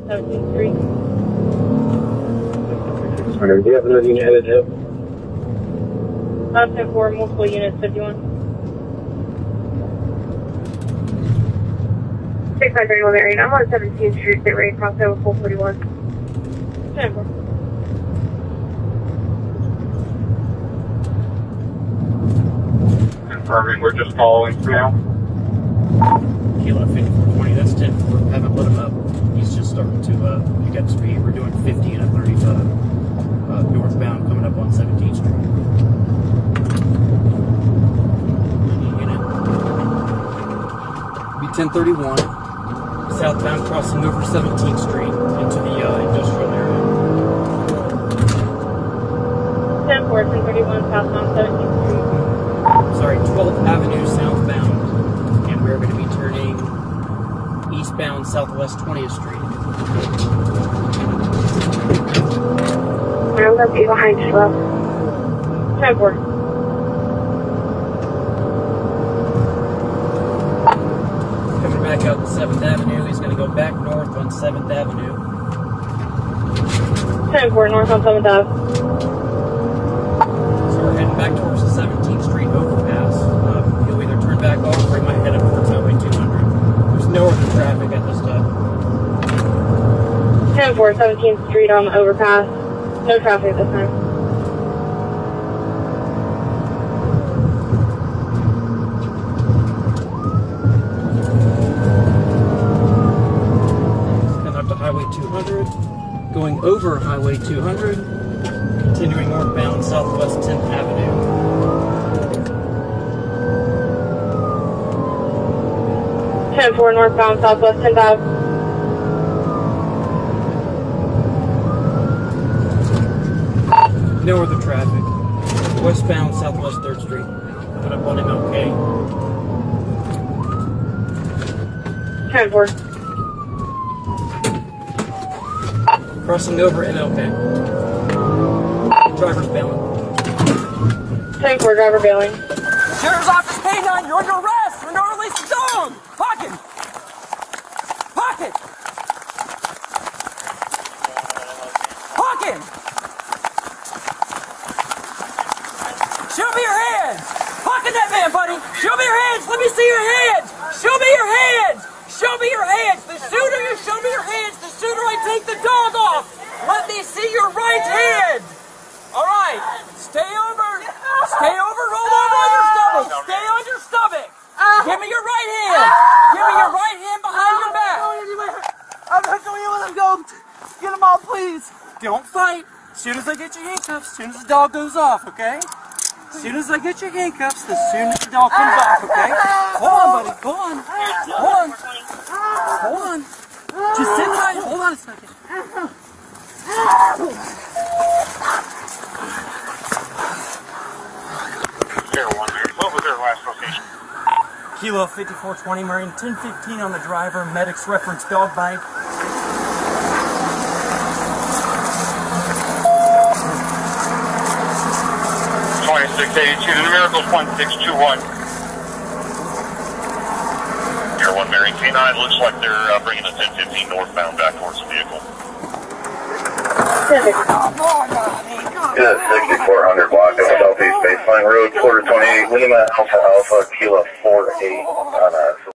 17th Street. Hunter, do you have another unit headed up? Uh, 10 4, multiple units, 51. 691 Marion. I'm on 17th Street, State Ready, crossover 441. 10 4. Confirming, we're just following now. Kilo 5420, that's 10 4. Haven't let him up. He's just starting to speed. We're doing 50 and a 35 uh, northbound coming up on 17th Street. Unit. Be 1031. Southbound crossing over 17th Street into the uh, industrial area. 10 4, 1031, southbound 17th Street. Sorry, 12th Avenue southbound. And we're going to be turning eastbound southwest 20th Street. I'm going to be behind you, love. 10 4. Coming back out to 7th Avenue, he's going to go back north on 7th Avenue. 10 4, north on 7th Ave. 10 4, 17th Street on the overpass. No traffic this time. Heading up to Highway 200, going over Highway 200, continuing northbound southwest 10th Avenue. 10 4, northbound southwest 10th Ave. No other traffic. Westbound southwest 3rd Street. Coming up on MLK. 10 4. Crossing over MLK. Driver's bailing. 10 4, driver bailing. Sheriff's Office K9, you're under arrest for no release of dog! Pocket! Pocket! Pocket! Show me your hands! Pocket buddy! Show me your hands! Let me see your hands! Show me your hands! Show me your hands! The sooner you show me your hands, the sooner I take the dog off! Let me see your right hand! Alright, stay over! Stay over, roll over on your stomach! Stay on your stomach! Give me your right hand! Give me your right hand behind your back! I'm not going to let him go. Get him out, please. Don't fight. As soon as I get your handcuffs, as soon as the dog goes off, okay? As soon as I get your handcuffs, as soon as the dog comes off, okay? Hold on, buddy. Hold on. Hold on. Hold on. Just sit tight. Hold on a second. Zero one there. What was their last location? Kilo 5420, Marine 1015 on the driver, medics reference dog bite. Twenty-six eighty-two. The numerical's one six two one. Air one, Mary K nine. Looks like they're uh, bringing a ten fifteen northbound back towards the vehicle. Good, 6400 block of Southeast Baseline Road, quarter 28, Lima Alpha Alpha, Kilo 48 on a